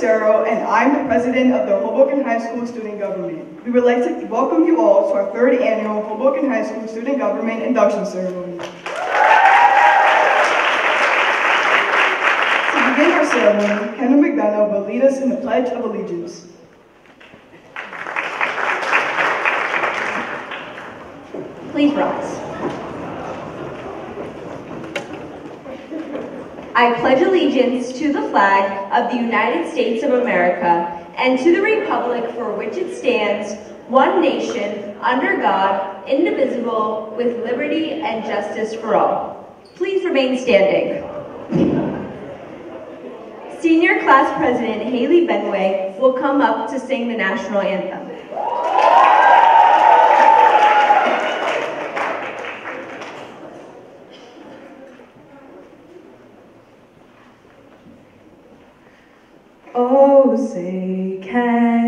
Bracero, and I'm the president of the Hoboken High School Student Government. We would like to welcome you all to our third annual Hoboken High School Student Government Induction Ceremony. To begin our ceremony, Kendall McDonough will lead us in the Pledge of Allegiance. Please rise. I pledge allegiance to the flag of the United States of America and to the republic for which it stands, one nation, under God, indivisible, with liberty and justice for all. Please remain standing. Senior Class President Haley Benway will come up to sing the national anthem. Oh, say, can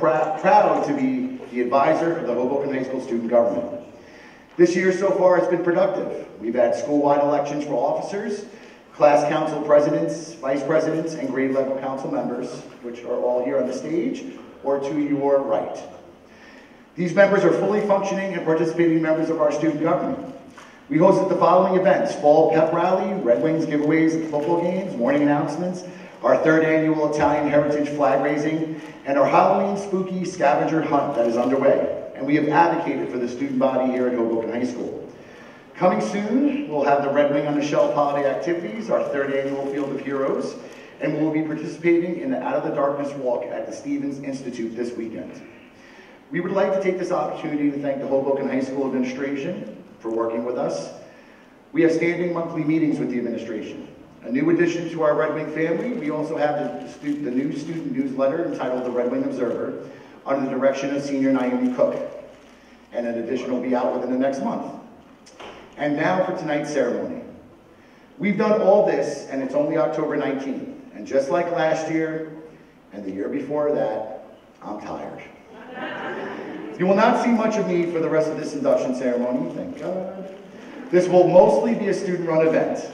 proud to be the advisor of the Hoboken High School Student Government. This year so far has been productive. We've had school-wide elections for officers, class council presidents, vice presidents, and grade level council members, which are all here on the stage or to your right. These members are fully functioning and participating members of our student government. We hosted the following events, Fall Pep Rally, Red Wings giveaways football games, morning announcements, our third annual Italian Heritage flag raising, and our Halloween spooky scavenger hunt that is underway. And we have advocated for the student body here at Hoboken High School. Coming soon, we'll have the Red Wing on the Shelf holiday activities, our third annual Field of Heroes, and we'll be participating in the Out of the Darkness Walk at the Stevens Institute this weekend. We would like to take this opportunity to thank the Hoboken High School administration for working with us. We have standing monthly meetings with the administration. A new addition to our Red Wing family, we also have the, stu- the new student newsletter entitled The Red Wing Observer under the direction of Senior Naomi Cook. And an edition will be out within the next month. And now for tonight's ceremony. We've done all this, and it's only October 19th. And just like last year and the year before that, I'm tired. You will not see much of me for the rest of this induction ceremony, thank God. This will mostly be a student-run event.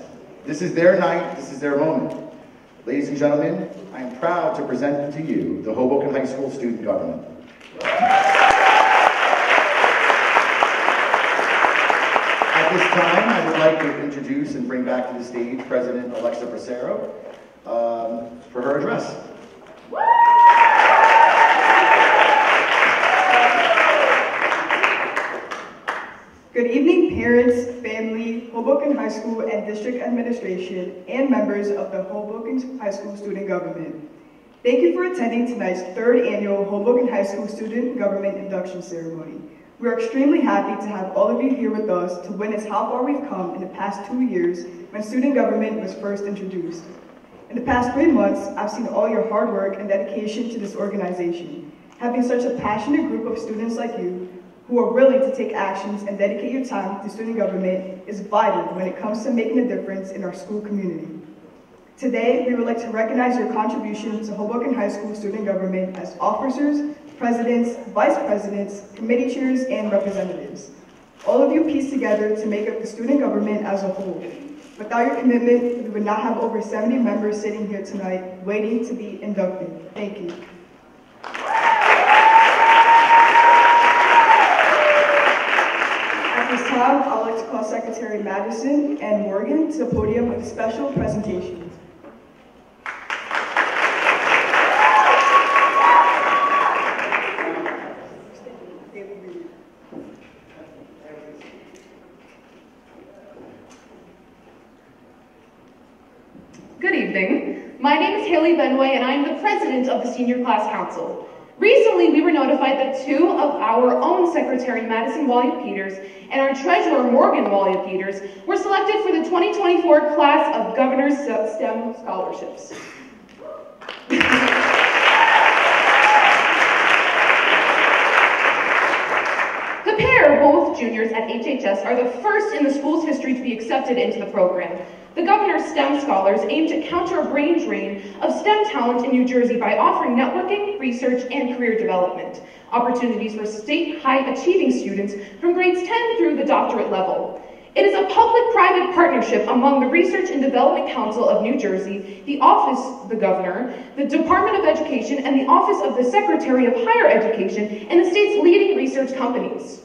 This is their night, this is their moment. Ladies and gentlemen, I am proud to present to you the Hoboken High School Student Government. At this time, I would like to introduce and bring back to the stage President Alexa Bracero um, for her address. Good evening, parents, family, Hoboken High School and district administration, and members of the Hoboken High School Student Government. Thank you for attending tonight's third annual Hoboken High School Student Government Induction Ceremony. We are extremely happy to have all of you here with us to witness how far we've come in the past two years when student government was first introduced. In the past three months, I've seen all your hard work and dedication to this organization. Having such a passionate group of students like you, who are willing to take actions and dedicate your time to student government is vital when it comes to making a difference in our school community. Today, we would like to recognize your contribution to Hoboken High School student government as officers, presidents, vice presidents, committee chairs, and representatives. All of you piece together to make up the student government as a whole. Without your commitment, we would not have over 70 members sitting here tonight waiting to be inducted. Thank you. At this I'd like to call Secretary Madison and Morgan to the podium with a special presentation. Good evening. My name is Haley Benway, and I am the president of the Senior Class Council. Recently, we were notified that two of our own secretary, Madison Wallia Peters, and our treasurer, Morgan Wallia Peters, were selected for the 2024 class of Governor's STEM scholarships. The pair, both juniors at HHS, are the first in the school's history to be accepted into the program. The governor's STEM scholars aim to counter a brain drain of STEM talent in New Jersey by offering networking, research, and career development, opportunities for state high achieving students from grades 10 through the doctorate level. It is a public-private partnership among the Research and Development Council of New Jersey, the Office of the Governor, the Department of Education, and the Office of the Secretary of Higher Education, and the state's leading research companies.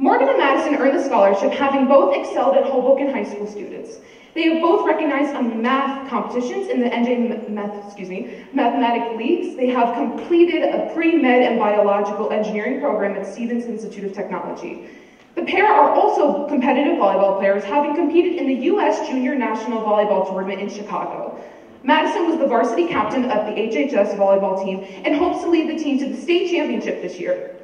Morgan and Madison earned the scholarship having both excelled at Hoboken High School students. They have both recognized on math competitions in the NJ Math, excuse me, Mathematic Leagues. They have completed a pre-med and biological engineering program at Stevens Institute of Technology. The pair are also competitive volleyball players, having competed in the U.S. Junior National Volleyball Tournament in Chicago. Madison was the varsity captain of the HHS volleyball team and hopes to lead the team to the state championship this year.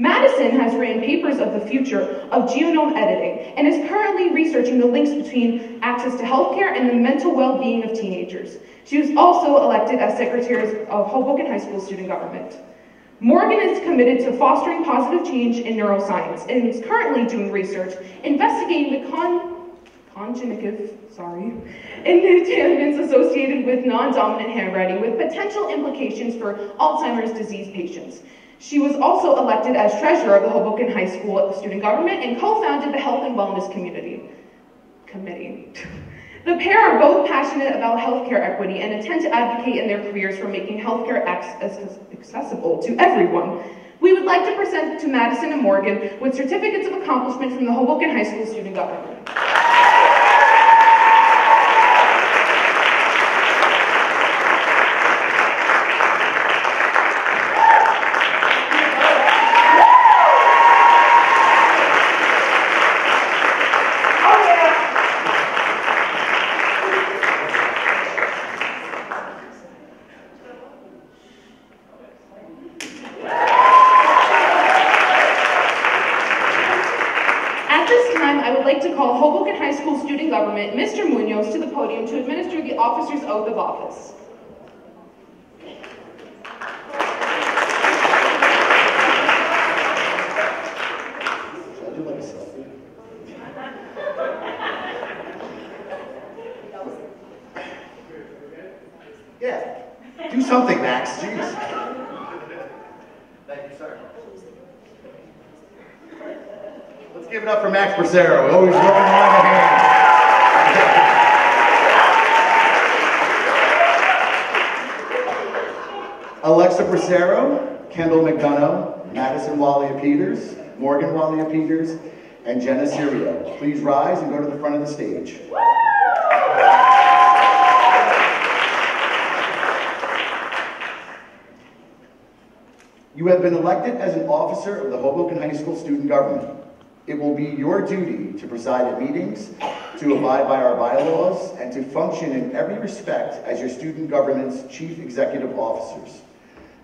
Madison has written papers of the future of genome editing and is currently researching the links between access to healthcare and the mental well-being of teenagers. She was also elected as Secretary of Hoboken High School Student Government. Morgan is committed to fostering positive change in neuroscience and is currently doing research investigating the con congenitive, sorry, impairments associated with non-dominant handwriting with potential implications for Alzheimer's disease patients. She was also elected as treasurer of the Hoboken High School student government and co-founded the Health and Wellness Community Committee. The pair are both passionate about healthcare equity and intend to advocate in their careers for making healthcare accessible to everyone. We would like to present to Madison and Morgan with certificates of accomplishment from the Hoboken High School student government. At this time, I would like to call Hoboken High School student government, Mr. Munoz, to the podium to administer the officer's oath of office. Should I do like a selfie? Yeah, do something, Max, jeez. Thank you, sir. Let's give it up for Max Bracero, always looking on the hand. Alexa Bracero, Kendall McDonough, Madison Wallia Peters, Morgan Wallia Peters, and Jenna Sirio. Please rise and go to the front of the stage. You have been elected as an officer of the Hoboken High School student government. It will be your duty to preside at meetings, to abide by our bylaws, and to function in every respect as your student government's chief executive officers.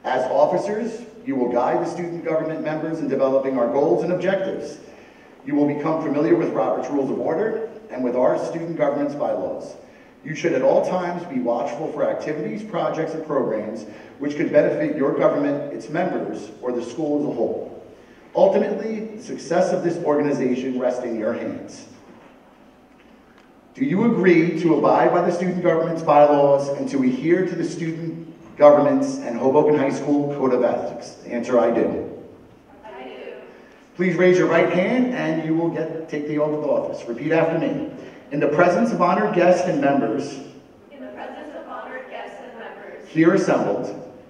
As officers, you will guide the student government members in developing our goals and objectives. You will become familiar with Robert's Rules of Order and with our student government's bylaws. You should at all times be watchful for activities, projects, and programs which could benefit your government, its members, or the school as a whole. Ultimately, the success of this organization rests in your hands. Do you agree to abide by the student government's bylaws and to adhere to the student government's and Hoboken High School Code of Ethics? The answer, I do. Please raise your right hand and you will get take the oath of office. Repeat after me. In the presence of honored guests and members In the presence of honored guests and members here assembled,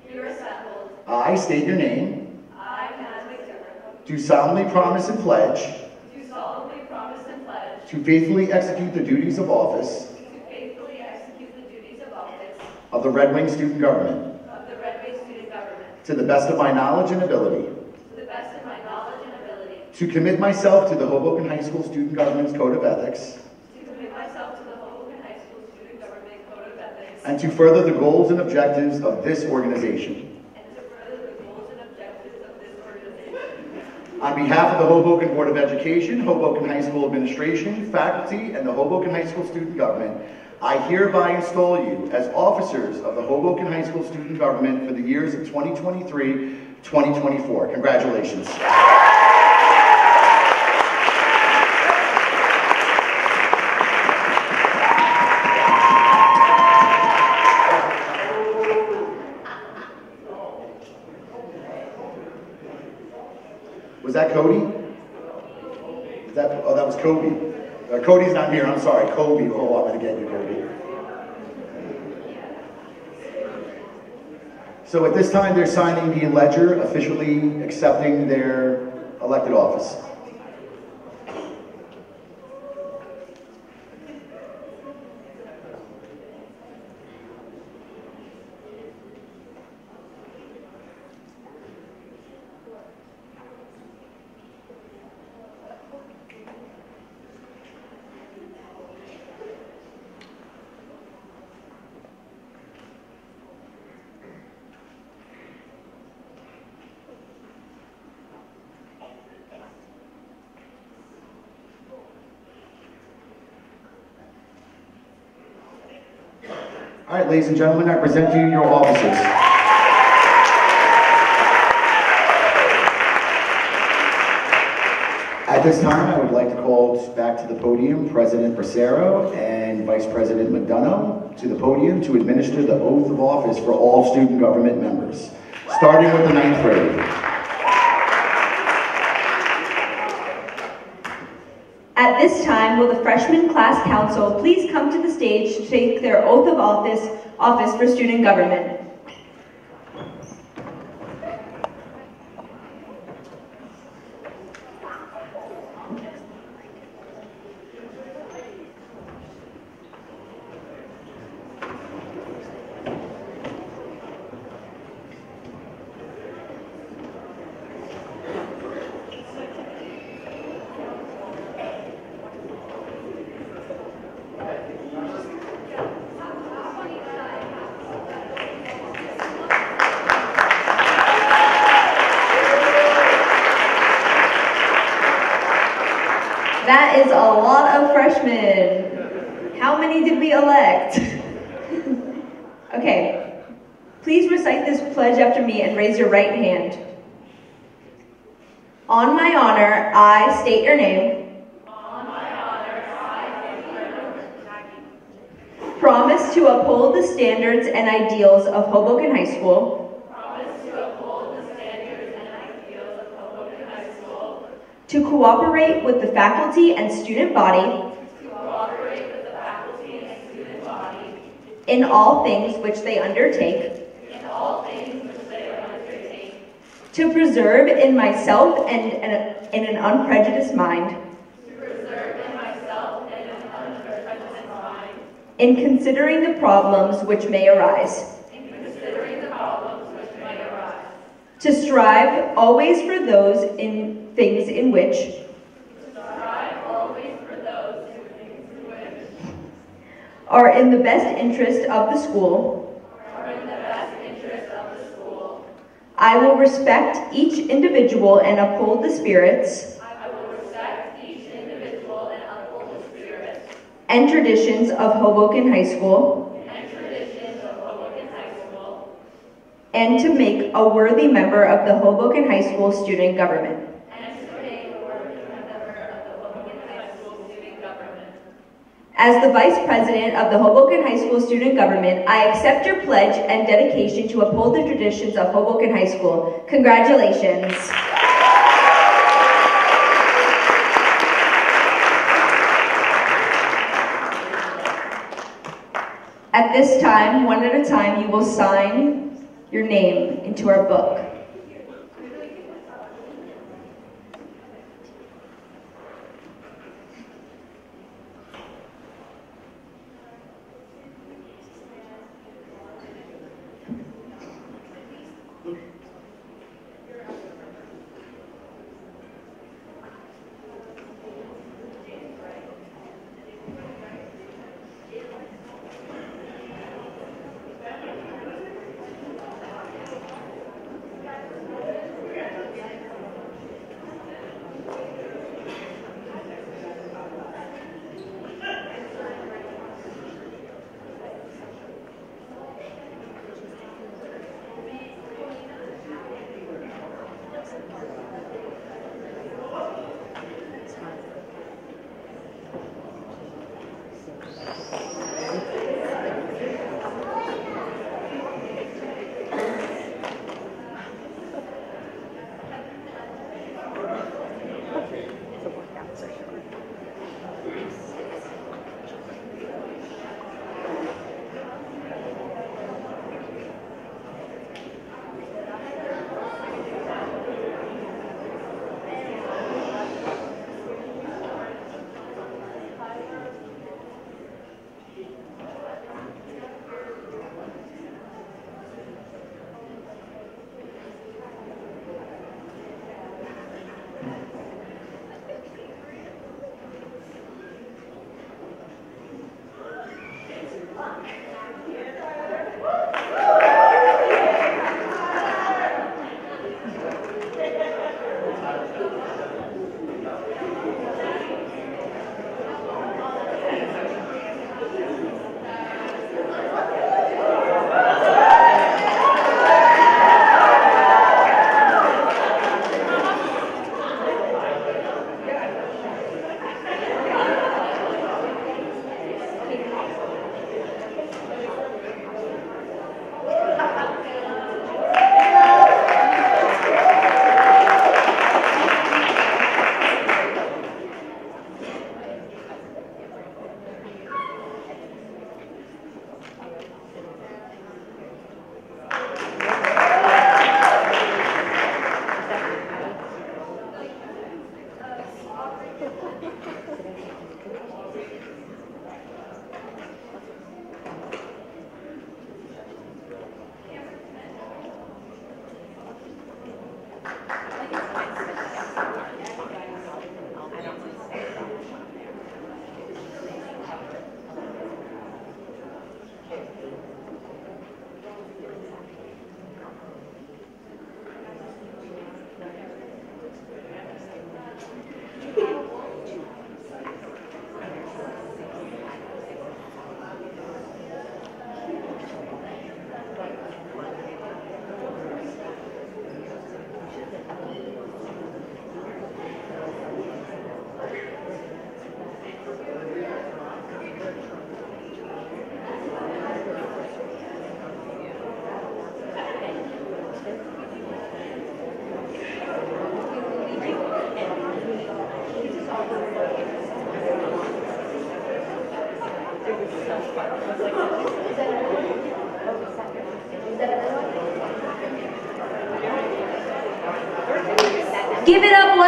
here assembled, I state your name, I, McDermott, do solemnly promise and pledge do solemnly promise and pledge to faithfully execute the duties of office to faithfully execute the duties of office of the Red Wing Student Government of the Red Bay Student Government to the best of my knowledge and ability, to the best of my knowledge and ability, to commit myself to the Hoboken High School Student Government's Code of Ethics, to commit myself to the Hoboken High School Student Government Code of Ethics, and to further the goals and objectives of this organization. and to further the goals and objectives of this organization. On behalf of the Hoboken Board of Education, Hoboken High School Administration, faculty, and the Hoboken High School Student Government, I hereby install you as officers of the Hoboken High School Student Government for the years of 2023-2024. Congratulations. Cody? Is that, oh, that was Kobe. Uh, Cody's not here, I'm sorry. Kobe. Oh, I'm gonna get you, Kobe. So at this time, they're signing the ledger, officially accepting their elected office. All right, ladies and gentlemen, I present you your offices. At this time, I would like to call back to the podium President Bracero and Vice President McDonough to the podium to administer the oath of office for all student government members, starting with the ninth grade. At this time, will the freshman class council please come to the stage to take their oath of office, office for student government? That is a lot of freshmen. How many did we elect? Okay, please recite this pledge after me and raise your right hand. On my honor, I state your name. Promise to uphold the standards and ideals of Hoboken High School. To cooperate with the faculty and student body. In all things which they undertake. To preserve in myself and and in an unprejudiced mind. In considering the problems which may arise. To strive always for those in things in which. Are in the best interest of the school. I will respect each individual and uphold the spirits. and traditions of Hoboken High School and to make a worthy member of the Hoboken High School student government. As the Vice President of the Hoboken High School Student Government, I accept your pledge and dedication to uphold the traditions of Hoboken High School. Congratulations. At this time, one at a time, you will sign your name into our book.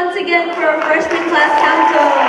Once again for our freshman class council.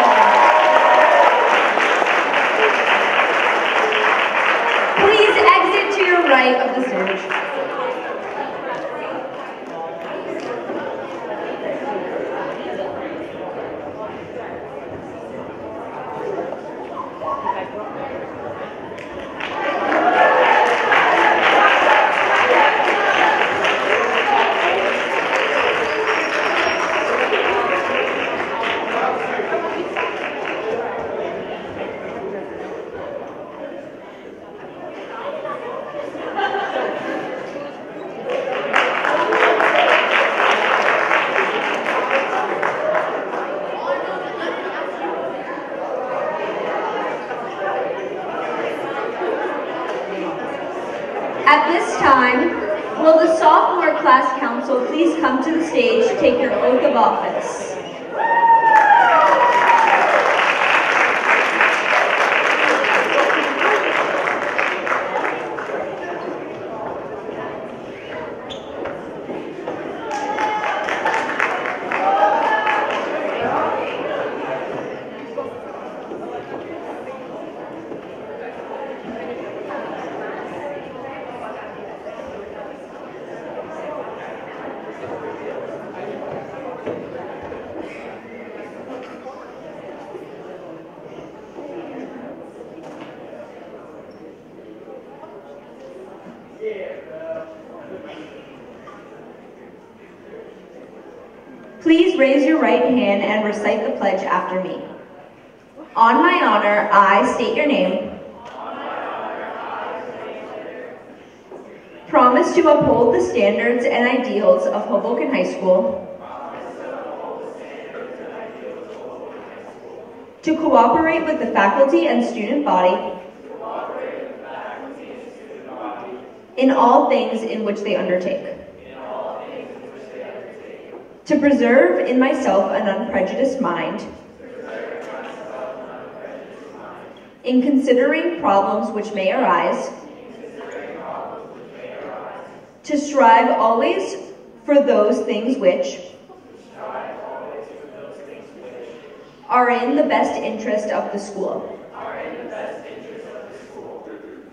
Raise your right hand and recite the pledge after me. On my honor, I state your name. Promise to uphold the standards and ideals of Hoboken High School. To cooperate with the faculty and student body. In all things in which they undertake. To preserve in myself an unprejudiced mind. In considering problems which may arise. To strive always for those things which are in the best interest of the school.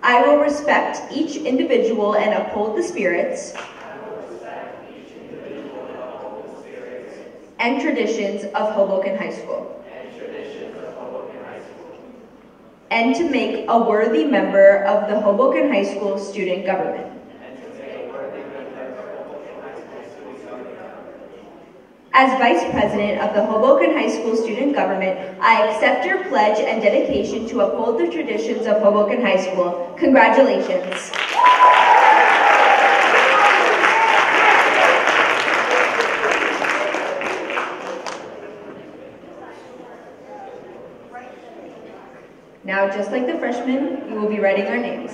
I will respect each individual and uphold the spirits and traditions of Hoboken High School. And to make a worthy member of the Hoboken High School student government. As Vice President of the Hoboken High School Student Government, I accept your pledge and dedication to uphold the traditions of Hoboken High School. Congratulations. Now, just like the freshmen, you will be writing our names.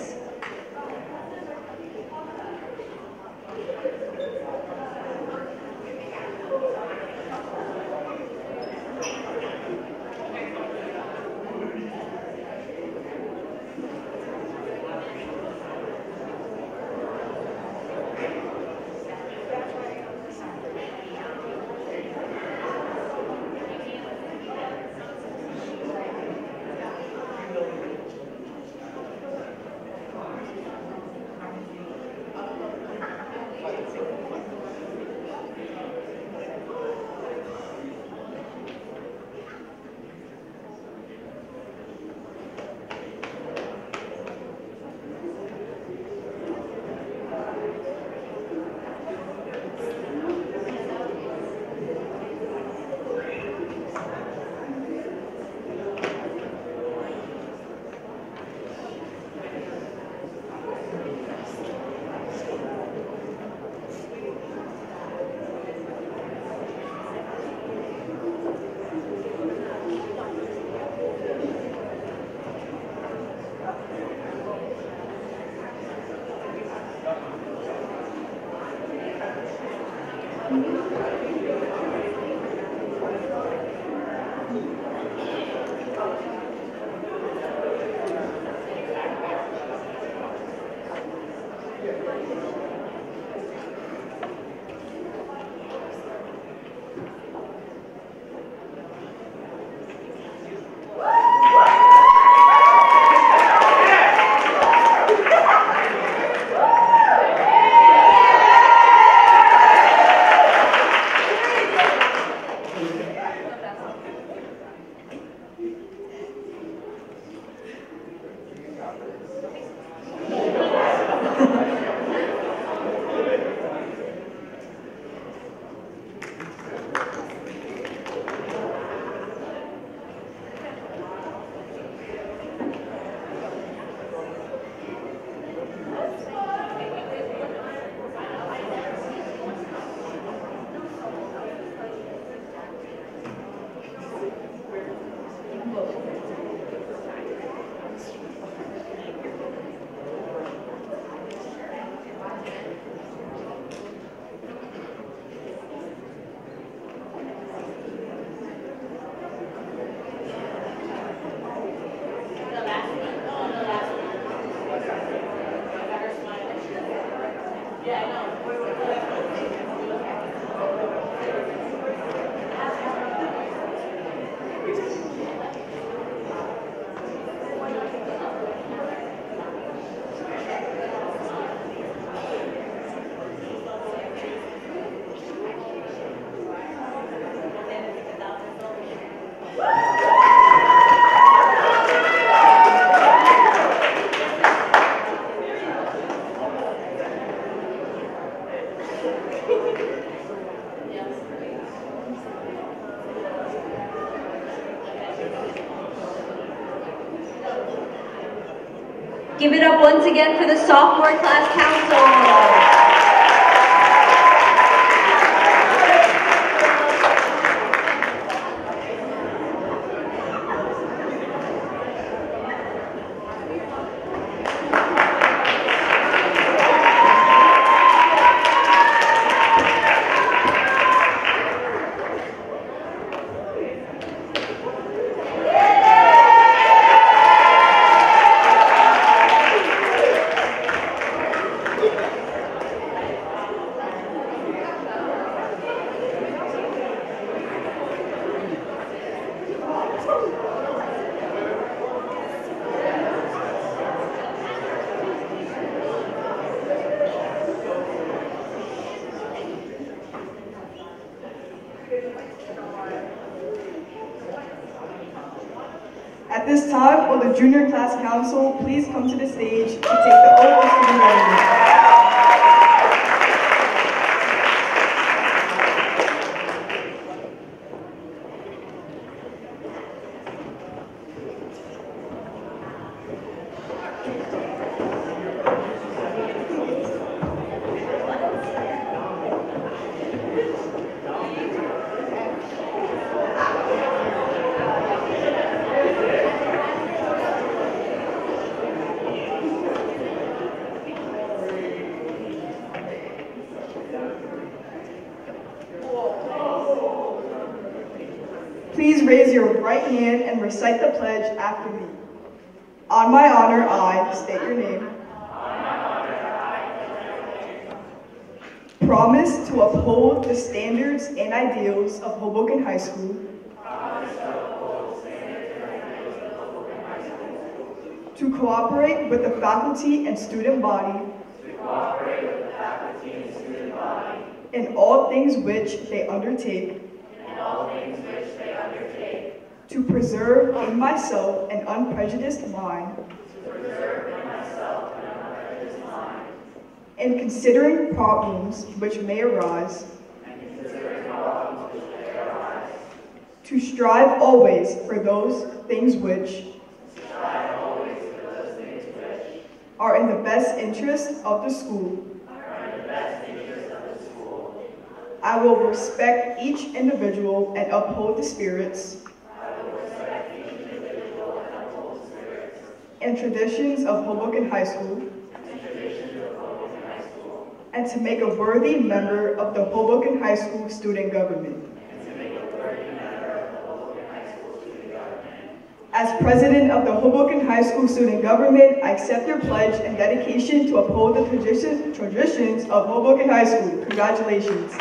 Give it up once again for the sophomore class council. Please raise your right hand and recite the pledge after me. On my honor, I state your name. Promise to uphold the standards and ideals of Hoboken High School. To cooperate with the faculty and student body. In all things which they undertake. To preserve in myself an unprejudiced mind. In considering problems which may arise. To strive always for those things which. Are in the best interest of the school. I will respect each individual and uphold the spirits and traditions of Hoboken High School and to make a worthy member of the Hoboken High School student government. As president of the Hoboken High School student government, I accept your pledge and dedication to uphold the tradition- traditions of Hoboken High School. Congratulations.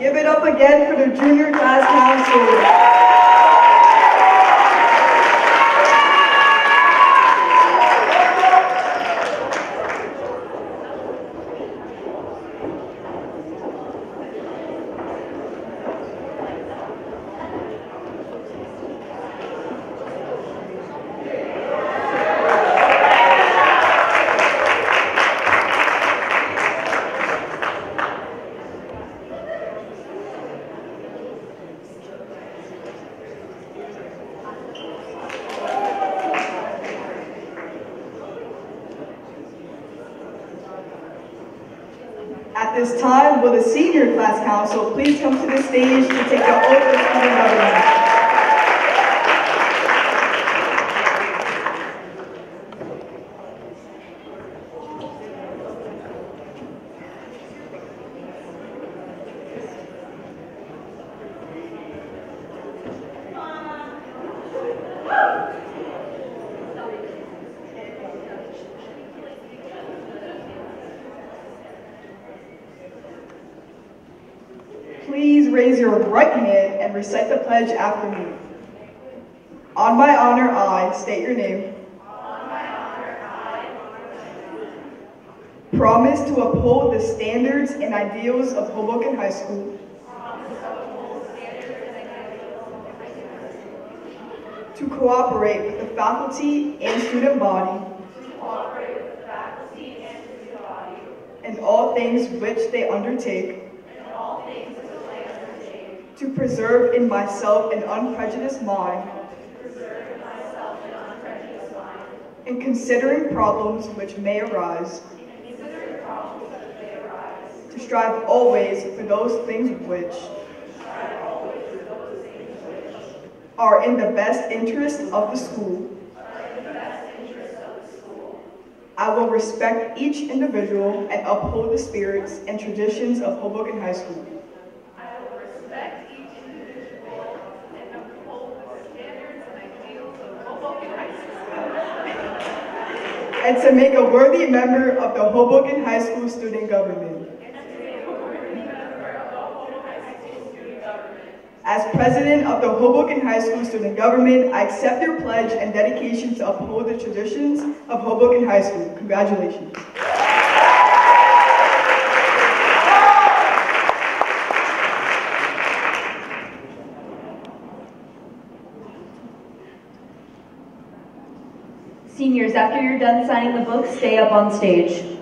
Give it up again for the junior class council. At this time, will the senior class council please come to the stage to take the oath of student government? Please raise your right hand and recite the pledge after me. On my honor, I state your name. Promise to uphold the standards and ideals of Hoboken High School. To cooperate with the faculty and student body. In all things which they undertake. To preserve in myself an unprejudiced mind. In considering problems which may arise. To strive always for those things which are in the best interest of the school. I will respect each individual and uphold the spirits and traditions of Hoboken High School. And to make a worthy member of the Hoboken High School student government. As president of the Hoboken High School student government, I accept your pledge and dedication to uphold the traditions of Hoboken High School. Congratulations. Seniors, after you're done signing the book, stay up on stage.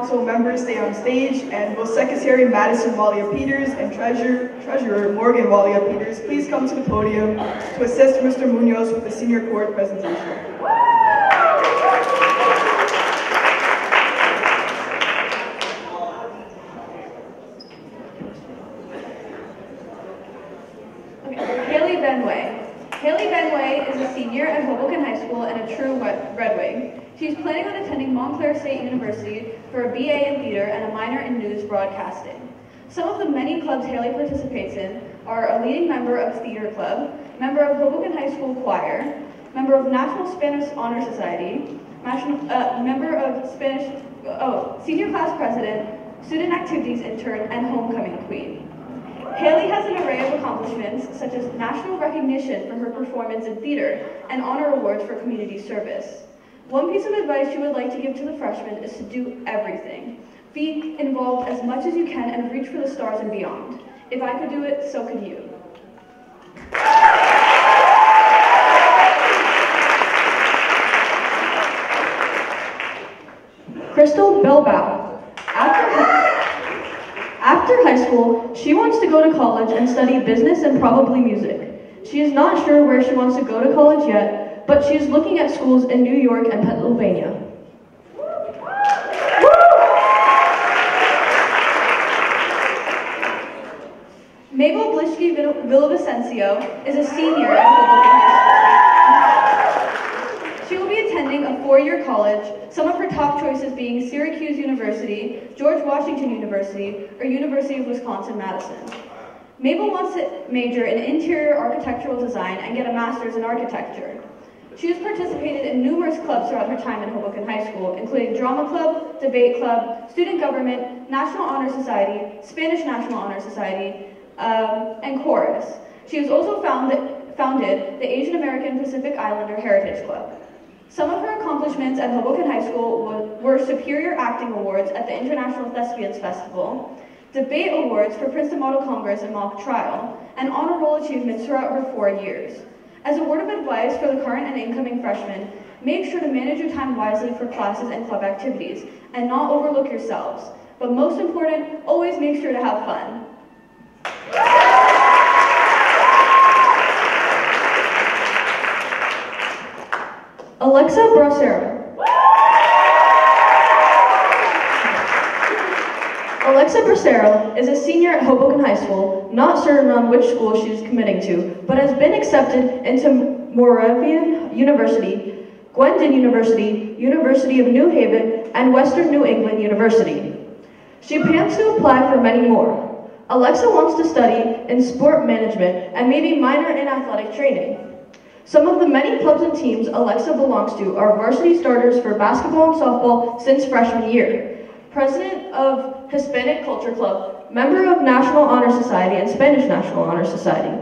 Council members stay on stage, and will Secretary Madison Walia Peters and Treasurer, Treasurer Morgan Walia Peters please come to the podium to assist Mr. Munoz with the senior court presentation. Okay, Haley Benway. Haley Benway is a senior at Hoboken High School and a true Red Wing. She's planning on attending Montclair State University for a BA in theater and a minor in news broadcasting. Some of the many clubs Haley participates in are a leading member of Theater Club, member of Hoboken High School Choir, member of National Spanish Honor Society, uh, member of Spanish, oh, senior class president, student activities intern, and homecoming queen. Haley has an array of accomplishments, such as national recognition for her performance in theater and honor awards for community service. One piece of advice you would like to give to the freshmen is to do everything. Be involved as much as you can and reach for the stars and beyond. If I could do it, so could you. Crystal Bilbao. After, after high school, she wants to go to college and study business and probably music. She is not sure where she wants to go to college yet, but she is looking at schools in New York and Pennsylvania. Mabel Vill- Villavicencio is a senior at She will be attending a four-year college, some of her top choices being Syracuse University, George Washington University, or University of Wisconsin-Madison. Mabel wants to major in interior architectural design and get a master's in architecture. She has participated in numerous clubs throughout her time in Hoboken High School, including Drama Club, Debate Club, Student Government, National Honor Society, Spanish National Honor Society, um, and Chorus. She has also founded, founded the Asian American Pacific Islander Heritage Club. Some of her accomplishments at Hoboken High School were, Superior Acting Awards at the International Thespians Festival, Debate Awards for Princeton Model Congress and Mock Trial, and honor roll achievements throughout her four years. As a word of advice for the current and incoming freshmen, make sure to manage your time wisely for classes and club activities, and not overlook yourselves. But most important, always make sure to have fun. Alexa Bracero. Alexa Bracero is a senior at Hoboken High School, not certain on which school she is committing to, but has been accepted into Moravian University, Gwendon University, University of New Haven, and Western New England University. She plans to apply for many more. Alexa wants to study in sport management and maybe minor in athletic training. Some of the many clubs and teams Alexa belongs to are varsity starters for basketball and softball since freshman year, president of Hispanic Culture Club, member of National Honor Society and Spanish National Honor Society.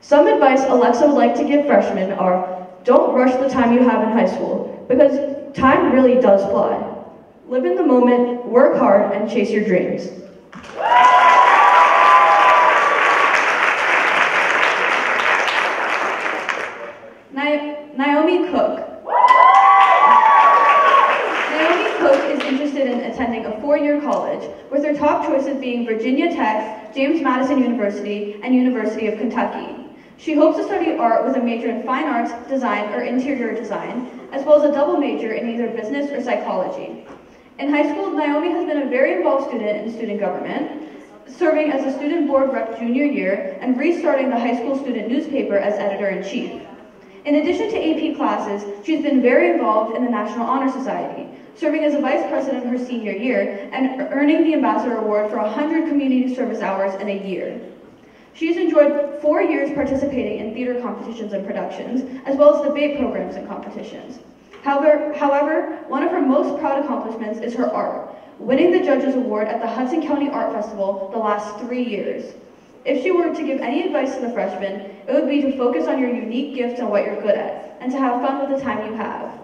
Some advice Alexa would like to give freshmen are don't rush the time you have in high school because time really does fly. Live in the moment, work hard, and chase your dreams. Naomi Cook. Naomi Cook is interested in attending a four-year college, with her top choices being Virginia Tech, James Madison University, and University of Kentucky. She hopes to study art with a major in fine arts, design, or interior design, as well as a double major in either business or psychology. In high school, Naomi has been a very involved student in student government, serving as a student board rep junior year and restarting the high school student newspaper as editor-in-chief. In addition to AP classes, she's been very involved in the National Honor Society, serving as a vice president her senior year and earning the Ambassador Award for 100 community service hours in a year. She has enjoyed four years participating in theater competitions and productions, as well as debate programs and competitions. However, however, one of her most proud accomplishments is her art, winning the Judges Award at the Hudson County Art Festival the last three years. If she were to give any advice to the freshmen, it would be to focus on your unique gifts and what you're good at, and to have fun with the time you have.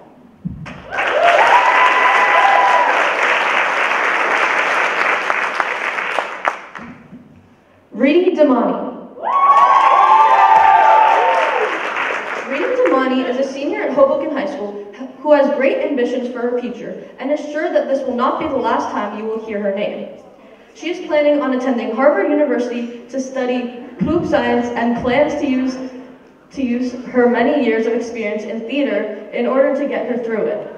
Reedy Damani. Reedy Damani is a senior at Hoboken High School who has great ambitions for her future and is sure that this will not be the last time you will hear her name. She is planning on attending Harvard University to study group science and plans to use, to use her many years of experience in theater in order to get her through it.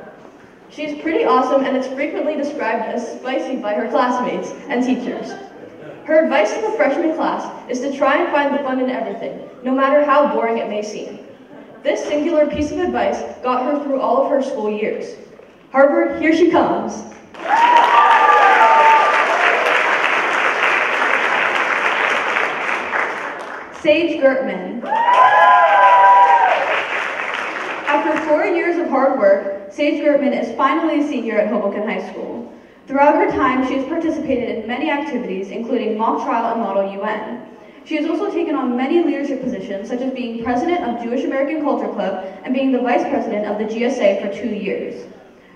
She is pretty awesome and is frequently described as spicy by her classmates and teachers. Her advice to the freshman class is to try and find the fun in everything, no matter how boring it may seem. This singular piece of advice got her through all of her school years. Harvard, here she comes. Sage Gertman. After four years of hard work, Sage Gertman is finally a senior at Hoboken High School. Throughout her time, she has participated in many activities, including mock trial and Model UN. She has also taken on many leadership positions, such as being president of Jewish American Culture Club and being the vice president of the GSA for two years.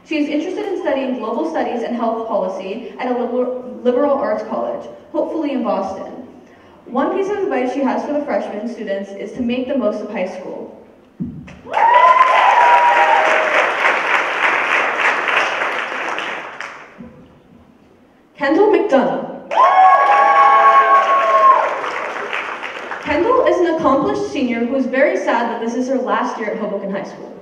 She is interested in studying global studies and health policy at a liberal arts college, hopefully in Boston. One piece of advice she has for the freshman students is to make the most of high school. Kendall McDonough. Kendall is an accomplished senior who is very sad that this is her last year at Hoboken High School.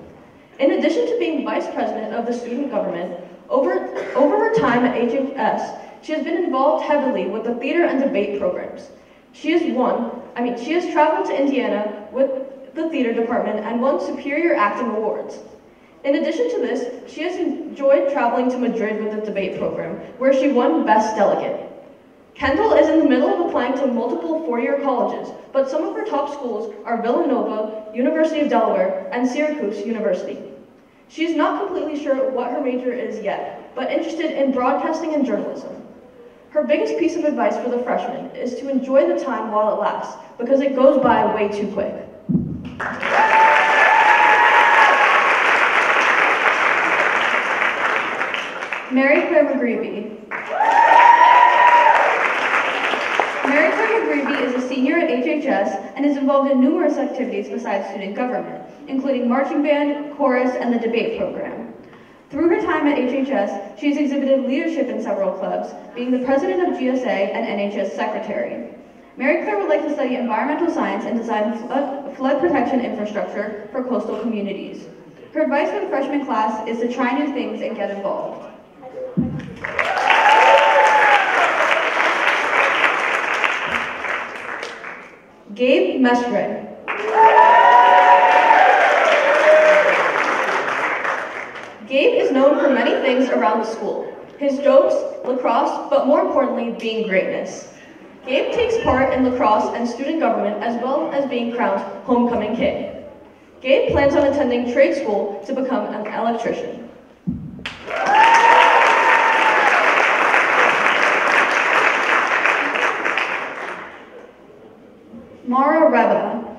In addition to being vice president of the student government, over, over her time at HHS, she has been involved heavily with the theater and debate programs. She has won, I mean, she has traveled to Indiana with the theater department and won Superior Acting Awards. In addition to this, she has enjoyed traveling to Madrid with the debate program, where she won Best Delegate. Kendall is in the middle of applying to multiple four-year colleges, but some of her top schools are Villanova, University of Delaware, and Syracuse University. She is not completely sure what her major is yet, but interested in broadcasting and journalism. Her biggest piece of advice for the freshmen is to enjoy the time while it lasts, because it goes by way too quick. Mary Claire McGreevy. Mary Claire McGreevy is a senior at HHS and is involved in numerous activities besides student government, including marching band, chorus, and the debate program. Through her time at HHS, she has exhibited leadership in several clubs, being the president of GSA and NHS secretary. Mary Claire would like to study environmental science and design flood, flood protection infrastructure for coastal communities. Her advice for the freshman class is to try new things and get involved. Gabe Mestre. Gabe is known for many things around the school. His jokes, lacrosse, but more importantly, being greatness. Gabe takes part in lacrosse and student government as well as being crowned homecoming kid. Gabe plans on attending trade school to become an electrician. Mara Reba.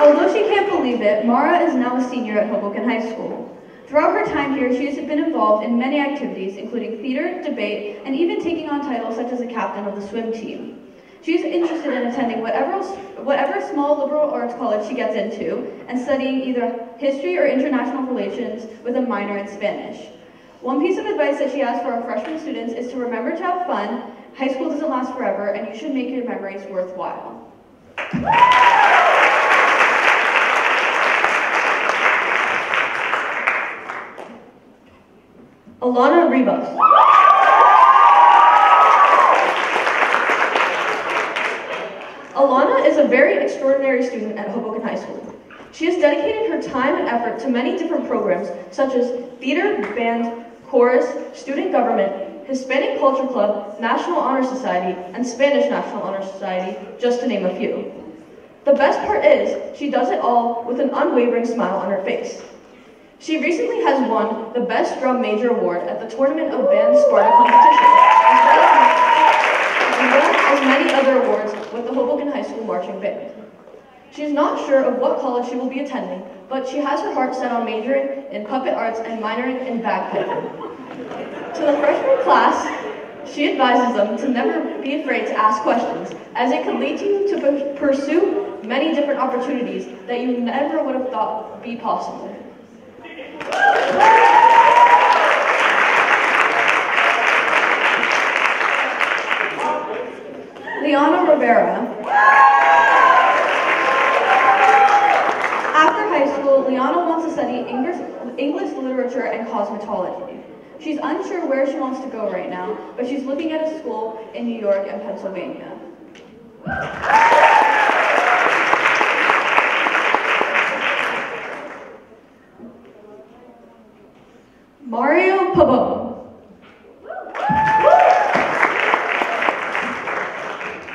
Although she can't believe it, Mara is now a senior at Hoboken High School. Throughout her time here, she has been involved in many activities, including theater, debate, and even taking on titles such as a captain of the swim team. She is interested in attending whatever, whatever small liberal arts college she gets into and studying either history or international relations with a minor in Spanish. One piece of advice that she has for our freshman students is to remember to have fun. High school doesn't last forever, and you should make your memories worthwhile. Alana Rivas. Alana is a very extraordinary student at Hoboken High School. She has dedicated her time and effort to many different programs, such as theater, band, chorus, student government, Hispanic Culture Club, National Honor Society, and Spanish National Honor Society, just to name a few. The best part is, she does it all with an unwavering smile on her face. She recently has won the Best Drum Major Award at the Tournament of Band Sparta competition, as well as many other awards with the Hoboken High School Marching Band. She is not sure of what college she will be attending, but she has her heart set on majoring in puppet arts and minoring in bagpiping. To the freshman class, she advises them to never be afraid to ask questions, as it could lead you to pursue many different opportunities that you never would have thought be possible. Liana Rivera. After high school, Liana wants to study English, English literature and cosmetology. She's unsure where she wants to go right now, but she's looking at a school in New York and Pennsylvania. Mario Pabon.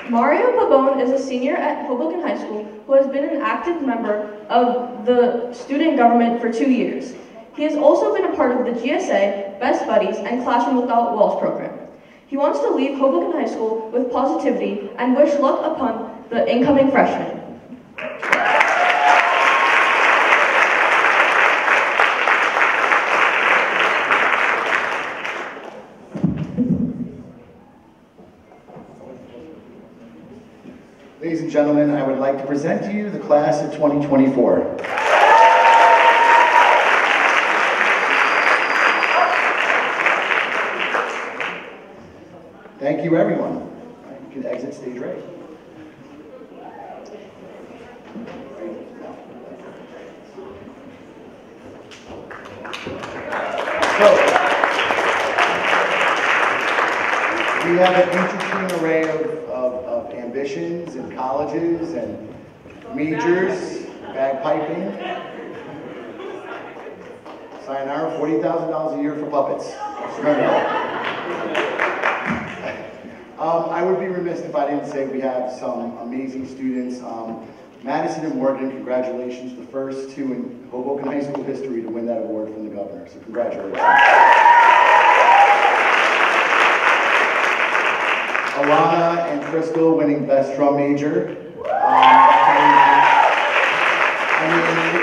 Mario Pabon is a senior at Hoboken High School who has been an active member of the student government for two years. He has also been a part of the GSA, Best Buddies, and Classroom Without Walls program. He wants to leave Hoboken High School with positivity and wish luck upon the incoming freshmen. Gentlemen, I would like to present to you the class of 2024. Thank you, everyone. You can exit stage right. So, we have an interesting array of, of, of ambitions and colleges and majors, bagpiping. Sayonara, $40,000 a year for puppets. Um, I would be remiss if I didn't say we have some amazing students. Um, Madison and Morgan, congratulations, the first two in Hoboken High School history to win that award from the governor, so congratulations. Alana and Crystal winning Best Drum Major. Um,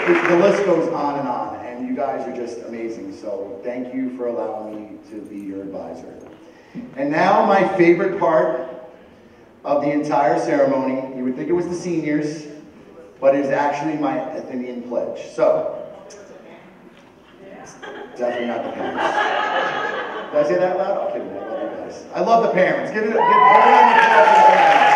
it- the list goes on and on, and you guys are just amazing, so thank you for allowing me to be your advisor. And now, my favorite part of the entire ceremony. You would think it was the seniors, but it is actually my Athenian pledge. So, definitely not the parents. Did I say that loud? I'm kidding. I love you guys. I love the parents. Give it, give, give it on the applause for the parents.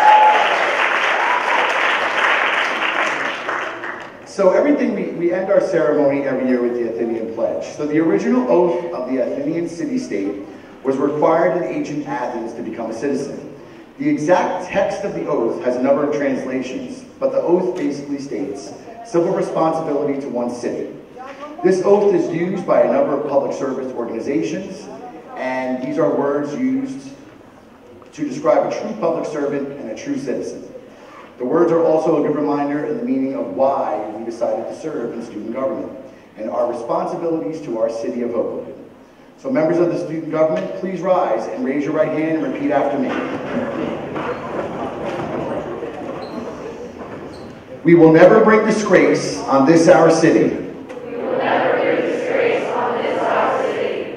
So everything, we, we end our ceremony every year with the Athenian pledge. So the original oath of the Athenian city-state was required in ancient Athens to become a citizen. The exact text of the oath has a number of translations, but the oath basically states civil responsibility to one city. This oath is used by a number of public service organizations, and these are words used to describe a true public servant and a true citizen. The words are also a good reminder in the meaning of why decided to serve in student government and our responsibilities to our city of Hoboken. So members of the student government, please rise and raise your right hand and repeat after me. We will never bring disgrace on this our city.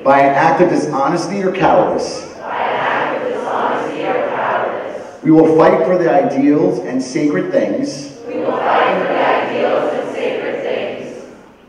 By an act of dishonesty or cowardice. We will fight for the ideals and sacred things.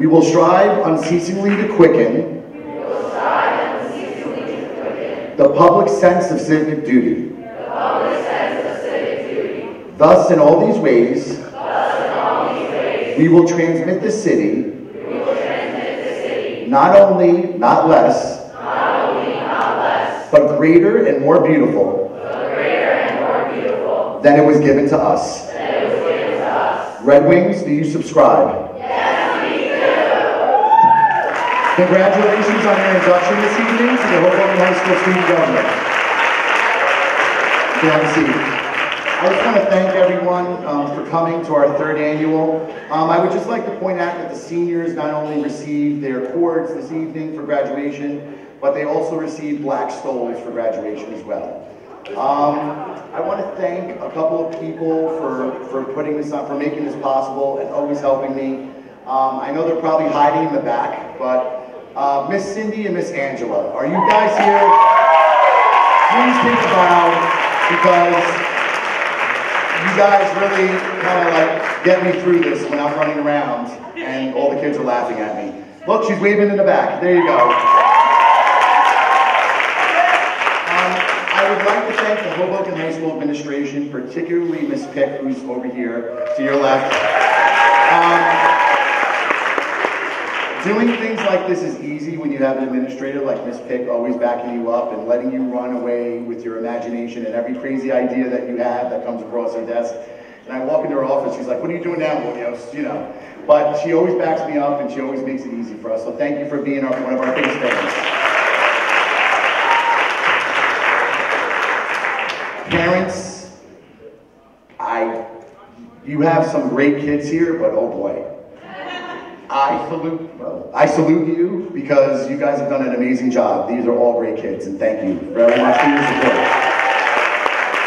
We will strive unceasingly to quicken unceasingly to quicken the public sense of civic duty. Thus, in all these ways, we will transmit the city, not only, not less, but greater and more beautiful than it was given to us. Red Wings, do you subscribe? Congratulations on your induction this evening to the Hoboken High School Student Government. Go have a seat. I just want to thank everyone um, for coming to our third annual. Um, I would just like to point out that the seniors not only received their cords this evening for graduation, but they also received black stoles for graduation as well. Um, I want to thank a couple of people for, for putting this on, for making this possible and always helping me. Um, I know they're probably hiding in the back, but uh, Miss Cindy and Miss Angela, are you guys here? Please take a bow because you guys really kind of like get me through this when I'm running around and all the kids are laughing at me. Look, she's waving in the back. There you go. I would like to thank the Hoboken High School administration, particularly Miss Pick, who's over here to your left. Um, doing things like this is easy when you have an administrator like Ms. Pick always backing you up and letting you run away with your imagination and every crazy idea that you have that comes across her desk. And I walk into her office, she's like, what are you doing now, Williams? You know, but she always backs me up and she always makes it easy for us. So thank you for being our, one of our biggest fans. Parents, I, you have some great kids here, but oh boy. I salute, I salute you because you guys have done an amazing job. These are all great kids, and thank you very much for your support.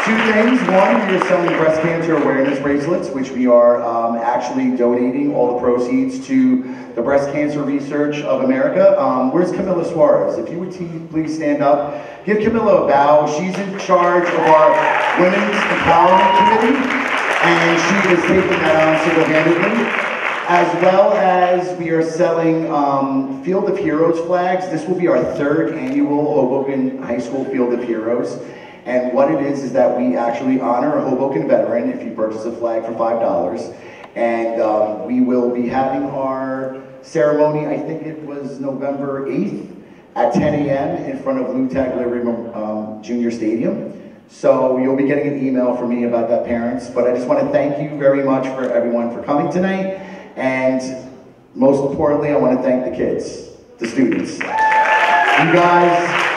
Two things. One, we are selling breast cancer awareness bracelets, which we are um, actually donating all the proceeds to the Breast Cancer Research of America. Um, where's Camilla Suarez? If you would please stand up. Give Camilla a bow. She's in charge of our Women's Empowerment Committee, and she is taking that on single-handedly as well as we are selling um, Field of Heroes flags. This will be our third annual Hoboken High School Field of Heroes. And what it is is that we actually honor a Hoboken veteran if you purchase a flag for $5. And um, we will be having our ceremony, I think it was November 8th at 10 a.m. in front of Lou Tagliari um, Junior Stadium. So you'll be getting an email from me about that, parents. But I just want to thank you very much for everyone for coming tonight. And most importantly, I want to thank the kids, the students. You guys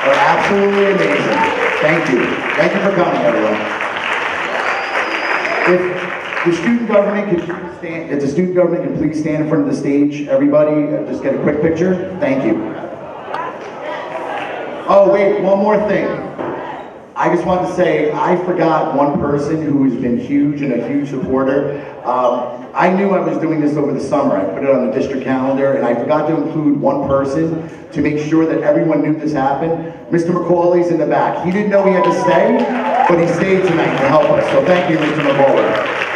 are absolutely amazing. Thank you. Thank you for coming, everyone. If the student government can stand, if the student government can please stand in front of the stage, everybody, uh, just get a quick picture. Thank you. Oh, wait, one more thing. I just want to say, I forgot one person who has been huge and a huge supporter. Um, I knew I was doing this over the summer. I put it on the district calendar, and I forgot to include one person to make sure that everyone knew this happened. Mr. McCauley's in the back. He didn't know he had to stay, but he stayed tonight to help us. So thank you, Mr. McCauley.